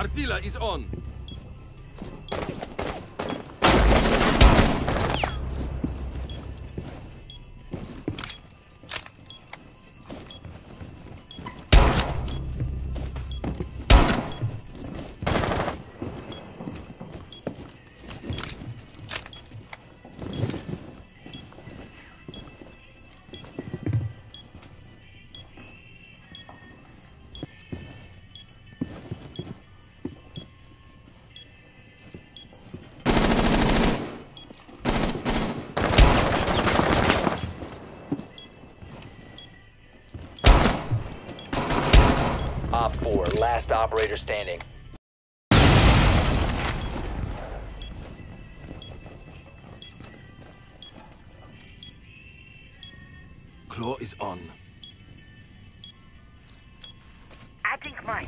Artilla is on. Op 4, last operator standing. Claw is on. Adding mine.